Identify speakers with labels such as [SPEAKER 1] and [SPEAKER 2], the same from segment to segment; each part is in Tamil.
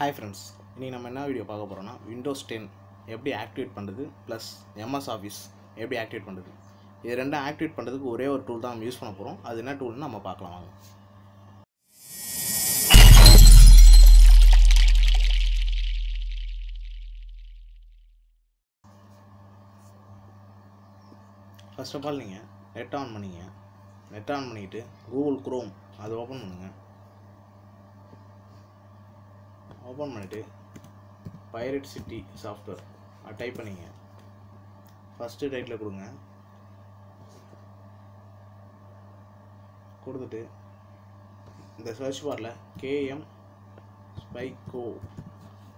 [SPEAKER 1] ஹாய் ஃப்ரெண்ட்ஸ் இன்றைக்கி நம்ம என்ன வீடியோ பார்க்க போகிறோம்னா விண்டோஸ் டென் எப்படி ஆக்டிவேட் பண்ணுறது ப்ளஸ் எம்எஸ் ஆஃபீஸ் எப்படி ஆக்டிவேட் பண்ணுறது இது ரெண்டும் ஆக்டிவேட் பண்ணுறதுக்கு ஒரே ஒரு டூல் தான் நம்ம யூஸ் பண்ண போகிறோம் அது என்ன டூல்னு நம்ம பார்க்கலாம் வாங்க. ஃபர்ஸ்ட் ஆஃப் ஆல் நீங்கள் நெட் ஆன் பண்ணிங்க. நெட் ஆன் பண்ணிக்கிட்டு கூகுள் குரோம் அது ஓப்பன் பண்ணுங்கள் ஓப்பன் பண்ணிவிட்டு பைரட் சிட்டி சாஃப்ட்வேர் டைப் பண்ணிங்க. ஃபஸ்ட்டு டைட்டில் கொடுங்க. கொடுத்துட்டு இந்த சர்ச் பாரில் கேஎம் ஸ்பைக்கோ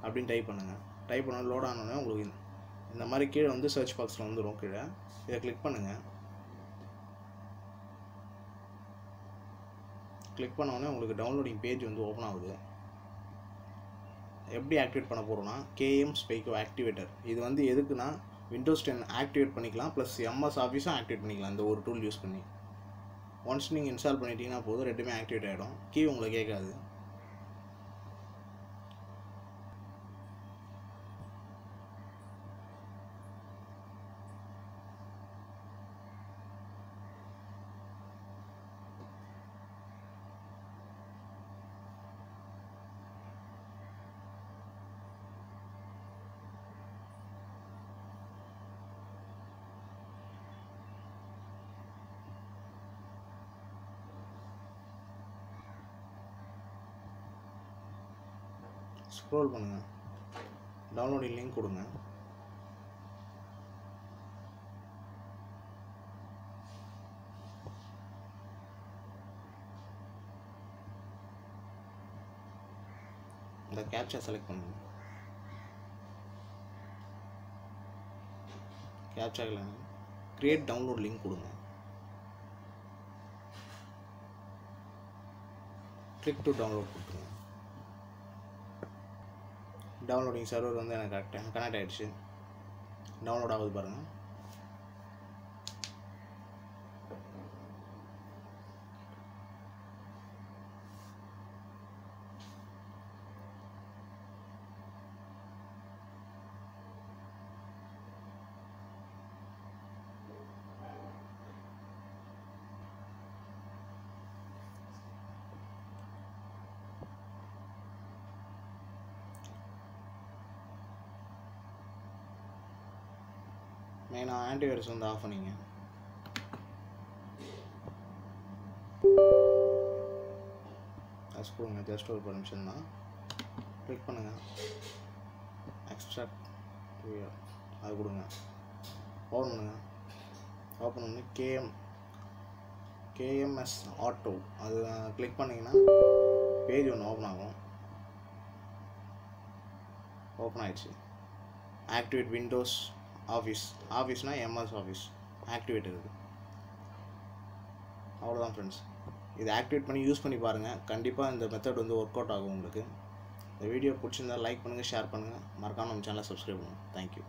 [SPEAKER 1] அப்படின்னு டைப் பண்ணுங்கள் டைப் பண்ண லோட் ஆனோடனே உங்களுக்கு இந்த- இந்த மாதிரி கீழே வந்து சர்ச் பாக்ஸில் வந்துடும் கீழே. இதை கிளிக் பண்ணுங்கள் கிளிக் பண்ண உடனே உங்களுக்கு டவுன்லோடிங் பேஜ் வந்து ஓப்பன் ஆகுது. எப்படி ஆக்டிவேட் பண்ண போகிறோம்னா கேஎம் ஸ்பைக்கோ ஆக்டிவேட்டர் இது வந்து எதுக்குன்னா விண்டோஸ் டென் ஆக்டிவேட் பண்ணிக்கலாம் ப்ளஸ் எம்எஸ் ஆஃபீஸும் ஆக்டிவேட் பண்ணிக்கலாம் இந்த ஒரு டூல் யூஸ் பண்ணி. ஒன்ஸ் நீங்கள் இன்ஸ்டால் பண்ணிட்டீங்கன்னா போதும் ரெண்டுமே ஆக்டிவேட் ஆகிடும் கீ உங்களை கேட்காது. ஸ்க்ரோல் பண்ணுங்கள் டவுன்லோடிங் லிங்க் கொடுங்க. இந்த கேப்சா செலக்ட் பண்ணுங்க. கேப்சாவில் கிரியேட் டவுன்லோட் லிங்க் கொடுங்க. கிளிக் டு டவுன்லோட் கொடுத்துருங்க. டவுன்லோடிங் சர்வர் வந்து எனக்கு கரெக்டாக கனெக்ட் ஆகிடுச்சு டவுன்லோட் ஆகுது பாருங்கள் மெயினாக ஆன்டிவைரஸ் வந்து ஆஃப் பண்ணிங்க. கொடுங்க ஜஸ்ட் ஒரு பர்மிஷன் தான். கிளிக் பண்ணுங்கள் எக்ஸ்ட்ராக்ட் அது கொடுங்க. ஓப்பன் பண்ணுங்கள் ஓப்பன் பண்ணி கேஎம் கேஎம்எஸ் ஆட்டோ அது கிளிக் பண்ணிங்கன்னா பேஜ் ஒன்று ஓப்பன் ஆகும். ஓப்பன் ஆயிடுச்சு. ஆக்டிவேட் விண்டோஸ் ஆஃபீஸ் ஆஃபீஸ்னால் எம்எஸ் ஆஃபீஸ் ஆக்டிவேட் இருக்குது அவ்வளோதான் ஃப்ரெண்ட்ஸ் இது ஆக்டிவேட் பண்ணி யூஸ் பண்ணி பாருங்கள் கண்டிப்பாக இந்த மெத்தட் வந்து ஒர்க் அவுட் ஆகும் உங்களுக்கு. இந்த வீடியோ பிடிச்சிருந்தா லைக் பண்ணுங்கள் ஷேர் பண்ணுங்கள் மறக்காம நம்ம சேனலை சப்ஸ்கிரைப் பண்ணுங்கள் தேங்க்யூ